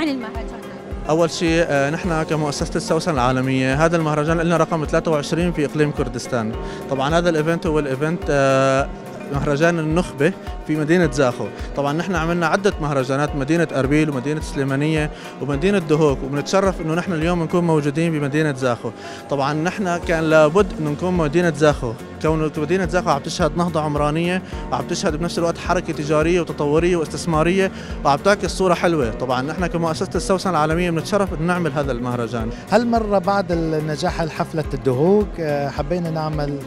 عن المهرجان؟ أول شيء آه، نحن كمؤسسة السوسن العالمية هذا المهرجان لنا رقم 23 في إقليم كردستان. طبعا هذا ال event هو ال event آه، مهرجان النخبة في مدينة زاخو. طبعا نحن عملنا عدة مهرجانات مدينة أربيل ومدينة سليمانية ومدينة دهوك وبنتشرف أنه نحن اليوم نكون موجودين بمدينة زاخو. طبعا نحن كان لابد أنه نكون مدينة زاخو. كونه مدينة زاخو عم تشهد نهضة عمرانية وعم تشهد بنفس الوقت حركة تجارية وتطورية واستثمارية وعم تعكس صورة حلوة. طبعا نحن كمؤسسة السوسن العالمية بنتشرف أن نعمل هذا المهرجان. هالمرة بعد النجاح حفلة الدهوك آه، حبينا نعمل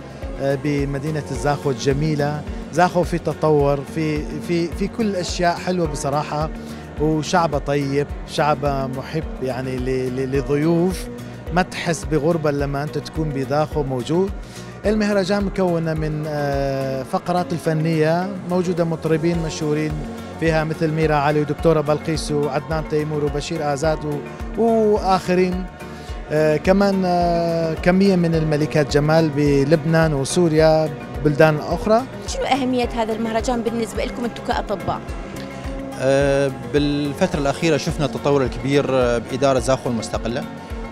بمدينة الزاخو الجميلة. زاخو في تطور في في في كل أشياء حلوة بصراحة وشعبه طيب شعبه محب يعني لضيوف. ما تحس بغربة لما أنت تكون بزاخو موجود. المهرجان مكونة من آه، فقرات الفنية موجودة مطربين مشهورين فيها مثل ميرا علي ودكتورة بلقيس وعدنان تيمور وبشير آزاد وآخرين. كمان آه، كمية من الملكات جمال بلبنان وسوريا بلدان أخرى. شنو أهمية هذا المهرجان بالنسبة لكم أنتم كأطباء؟ آه، بالفترة الأخيرة شفنا التطور الكبير بإدارة زاخو المستقلة.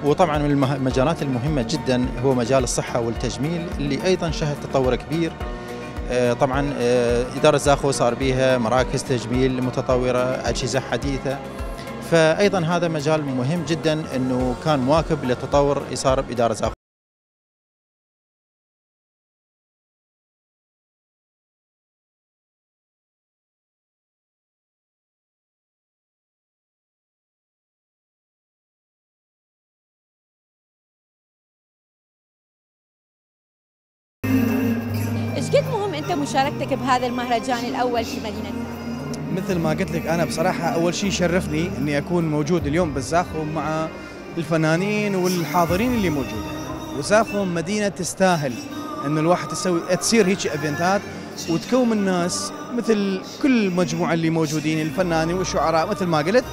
وطبعا من المجالات المهمة جدا هو مجال الصحة والتجميل اللي أيضا شهد تطور كبير. طبعا إدارة زاخو صار بها مراكز تجميل متطورة أجهزة حديثة. فايضا هذا مجال مهم جدا إنه كان مواكب للتطور يصار بإدارة زاخو إيش قد مهم أنت مشاركتك بهذا المهرجان الأول في مدينه مثل ما قلت لك أنا بصراحة أول شيء شرفني إني أكون موجود اليوم بالزاخو مع الفنانين والحاضرين اللي موجودين. وزاخو مدينة تستاهل إن الواحد تسوي تصير هيك إيفنتات وتكون الناس مثل كل مجموعة اللي موجودين الفنانين والشعراء مثل ما قلت.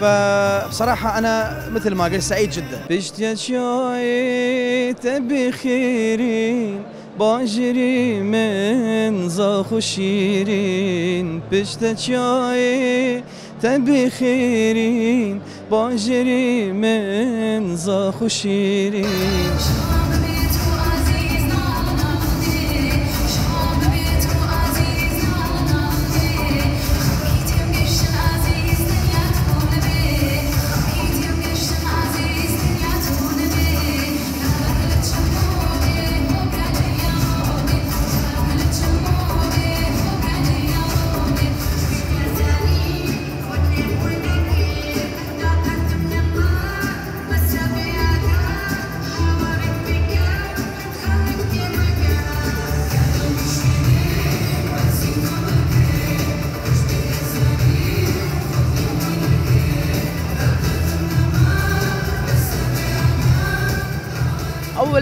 فبصراحة أنا مثل ما قلت سعيد جدا. بشتيت شوي تبي خيرين. باجری من زاخ و شیرین پشت چای تبی خیرین. باجری من زاخ و شیرین.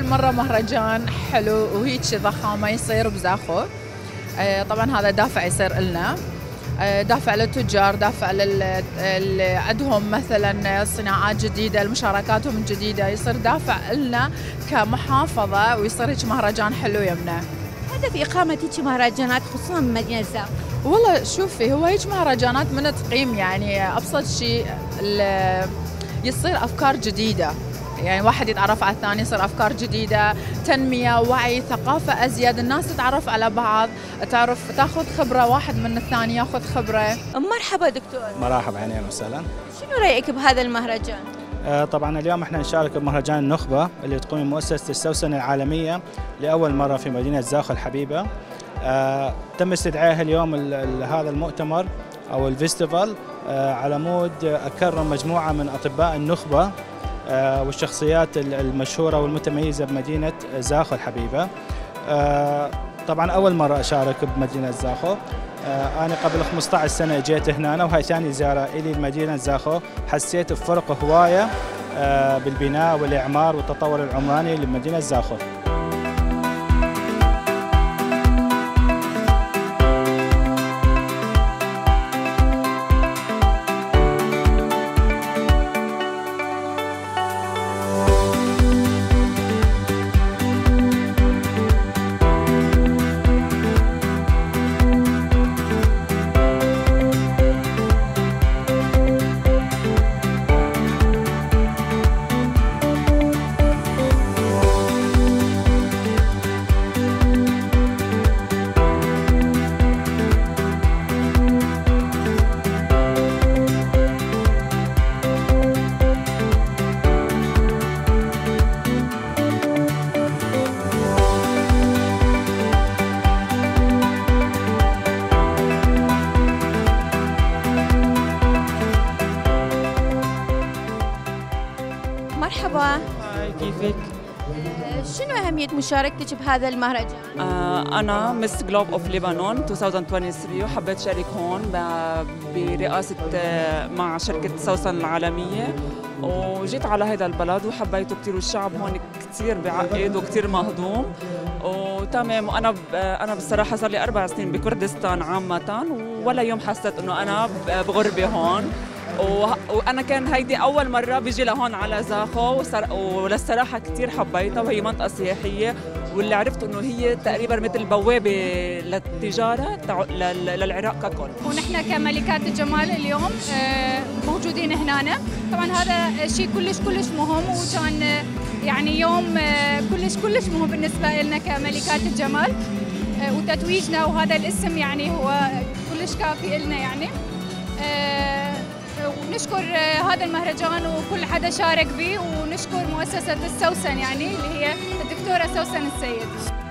مرة مهرجان حلو وهيك ضخامة يصير بزاخو. آه، طبعا هذا دافع يصير لنا آه، دافع للتجار دافع اللي عندهم مثلا صناعات جديدة المشاركاتهم الجديده يصير دافع لنا كمحافظة ويصير هيك مهرجان حلو يمنا. هدف إقامة هيك مهرجانات خصوصا بمدينه زاخو والله شوفي هو هيك مهرجانات من تقيم يعني أبسط شيء يصير أفكار جديدة. يعني واحد يتعرف على الثاني يصير أفكار جديدة تنمية وعي ثقافة أزيد. الناس تتعرف على بعض تعرف تاخذ خبرة واحد من الثاني ياخذ خبرة. مرحبا دكتور. مرحبا أهلا وسهلا. شنو رأيك بهذا المهرجان؟ آه طبعا اليوم إحنا نشارك بمهرجان النخبة اللي تقوم مؤسسه السوسنه العالمية لأول مرة في مدينة زاخو الحبيبه آه تم استدعائها اليوم هذا المؤتمر أو ال festival آه على مود أكرم مجموعة من أطباء النخبة. والشخصيات المشهورة والمتميزة بمدينة زاخو الحبيبة. آه، طبعا أول مرة أشارك بمدينة زاخو. آه، أنا قبل 15 سنة جيت هنا وهي ثاني زيارة إلي لمدينة زاخو. حسيت بفرق هواية بالبناء والإعمار والتطور العمراني لمدينة زاخو. مرحبا هاي كيفك؟ آه، شنو أهمية مشاركتك بهذا المهرجان؟ آه أنا مس جلوب أوف ليبانون 2023 وحبيت شارك هون برئاسة آه، مع شركة سوسن العالمية وجيت على هذا البلد وحبيته كثير والشعب هون كثير بعقد وكثير مهضوم وتمام وأنا أنا بصراحة صار لي أربع سنين بكردستان عامة ولا يوم حسيت إنه أنا بغربة هون وأنا كان هيدي أول مرة بيجي لهون على زاخو وللصراحة كثير حبيتها وهي منطقة سياحية واللي عرفت إنه هي تقريبا مثل بوابه للتجارة للعراق ككل. ونحن كملكات الجمال اليوم آه، موجودين هنا طبعا هذا شيء كلش كلش مهم وكان آه، يعني يوم آه، كلش كلش مهم بالنسبة لنا كملكات الجمال. وتتويجنا وهذا الاسم يعني هو كلش كافي لنا يعني. ونشكر آه، هذا المهرجان وكل حدا شارك به ونشكر مؤسسة السوسن يعني اللي هي الدكتورة سوسن السيد.